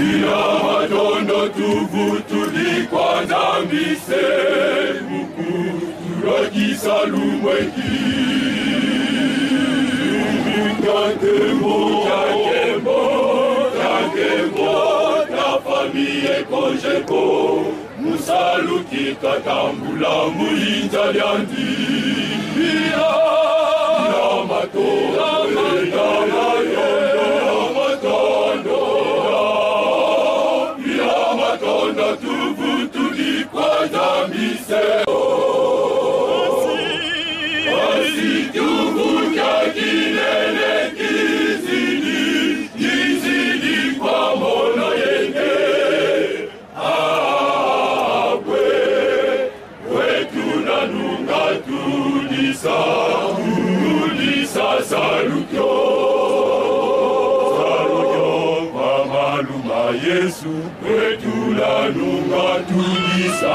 Ila matondo tuvu tulikwa na misebuku turagisa lumwengi Katembo, katembo, katembo, ta famille ekojeko musaluki katambula muyinja lyandi. Yesu wetu nanunga tulisa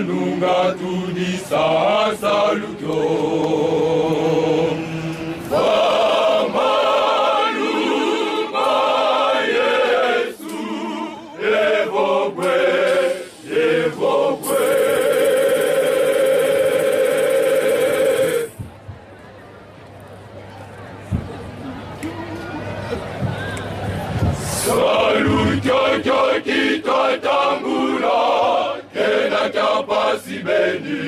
maluma kityo kitotambula yenaka pasi beni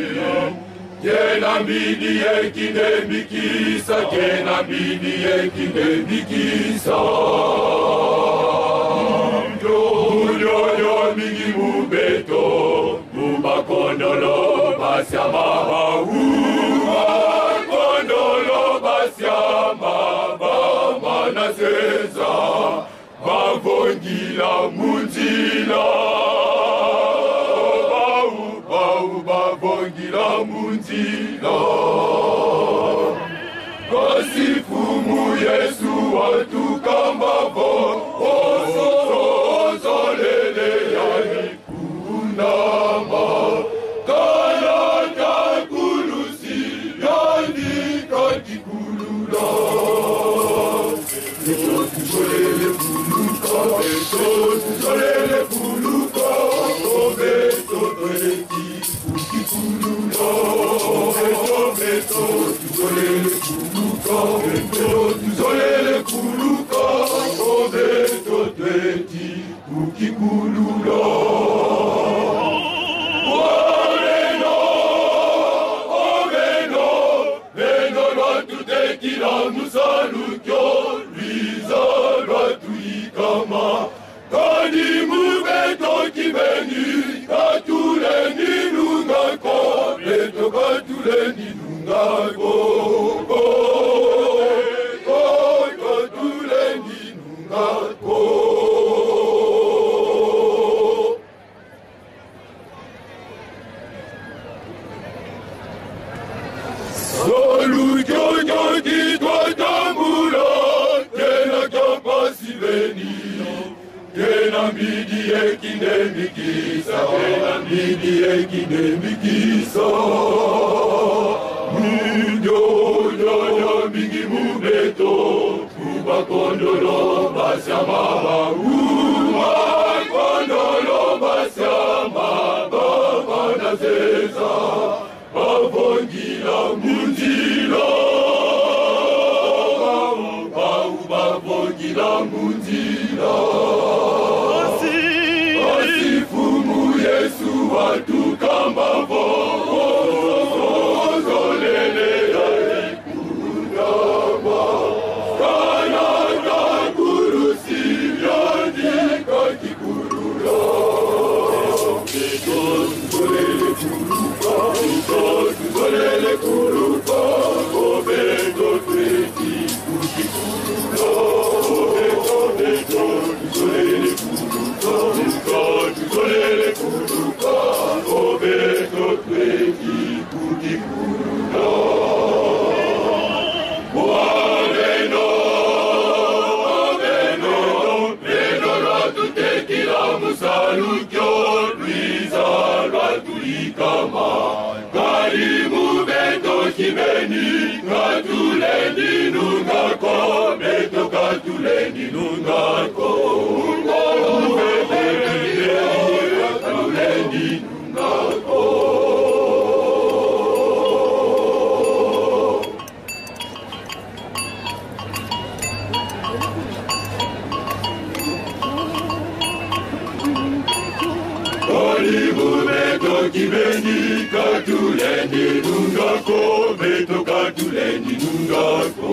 kena mbidi yekinde mikisa kena mbidi yekinde mikisa. Mulyoyo mingi mubeto mubakondolo basya mahau bakondolo basya mahau bavongila munzila. Bau, bau, bavongila munzila. Kasifumu Yesu watukambavo katuleni nungako Solukyonyoti minyoyoyo mingi mubeto kubakondolo basyamaba umakondolo basyamaba banazeza bavongila munzila bau bavongila munzila asifumu yesu watukambavo ozolelea lwatulikama kalimu beto kibeni katulendi nungako beto katulendi nungako ngolu beto beto kibeni katulendi nungako beto katulendi nungako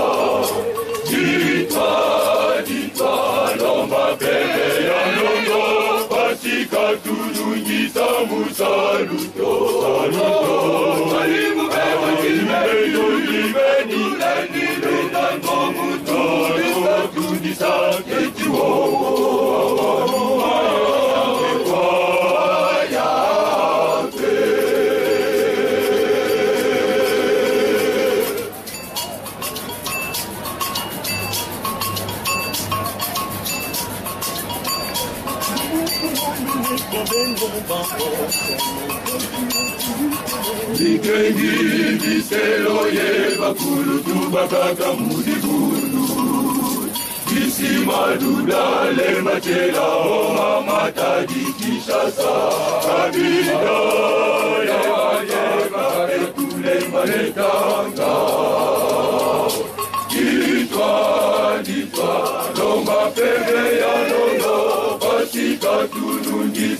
tunaingiza musaluto karibu ewe jimeno jimeni nani ndotango muto tunisa kechiwowo Mikengi biselo ye bakulu tubakaka mulibundu Bisi madudale machela oma matadi kishasa Kabida ya wajeba betule manetanga Kitwa ditwa lomba pege ya londo Pasika tulungisa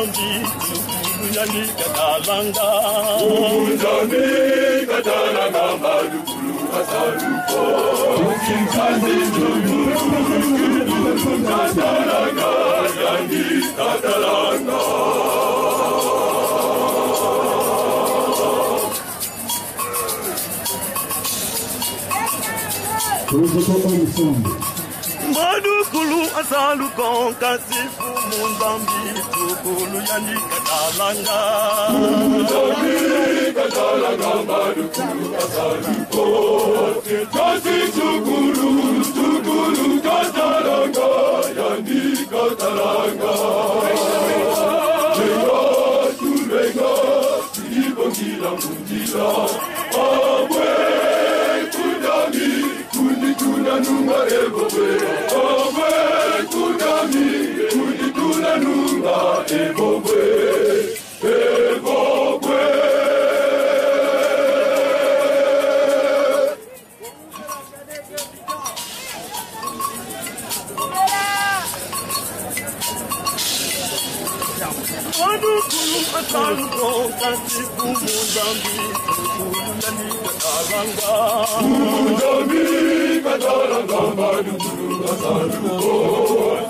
munzambi Tukulu yanika kalanga Unzami katalanga madukulu asaluko Kazi nzulu katalanga yani katalanga. Musical ensemble makulu azalu konka sifu munbambi tukulu yani katalanga Tukulu katalanga madukulu azalu konka Kasi tukulu tukulu katalanga yani katalanga. Jenga tulenga ibongila mundila Abwe kundami kundi kunanunga ebobwe 나라 일곱에 일곱에 아주 구름과 땅도 같이 부모님이 부모님과 사랑과 부모님과 사랑과 말은 구름과 사랑과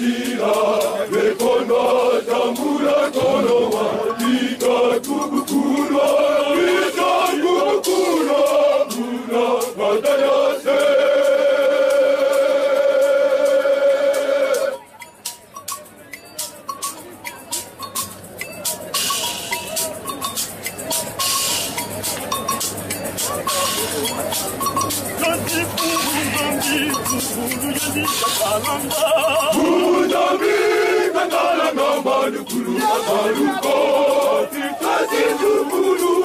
kila mekona tambura kono matika kubukura bita kubukura kuna matayase Don't you. fool, don't you fool, you're the alukulu abaluko titati dumulu.